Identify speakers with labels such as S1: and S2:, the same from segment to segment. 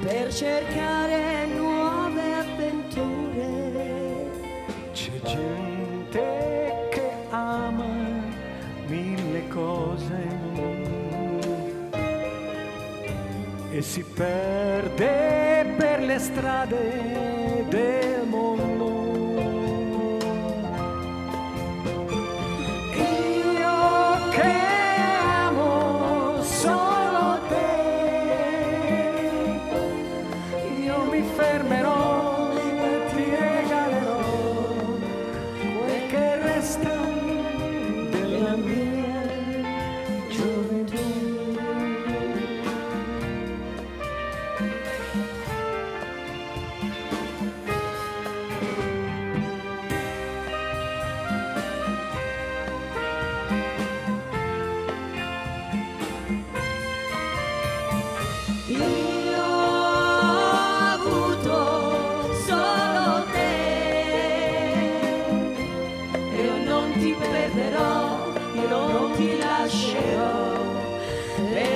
S1: per cercare nuove avventure.
S2: C'è gente che ama mille cose e si perde per le strade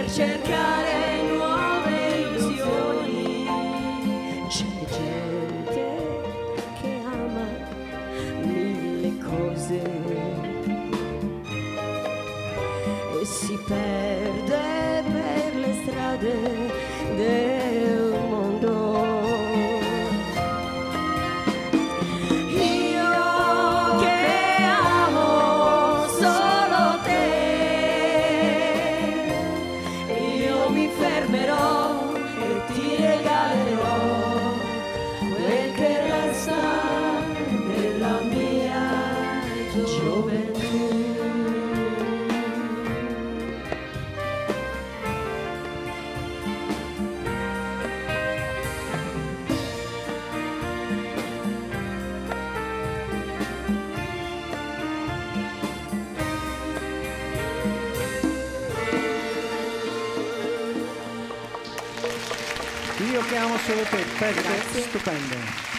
S1: cercare nuove illusioni. C'è gente che ama mille cose e si perde per le strade Io che amo solo te, Grazie.
S2: stupendo.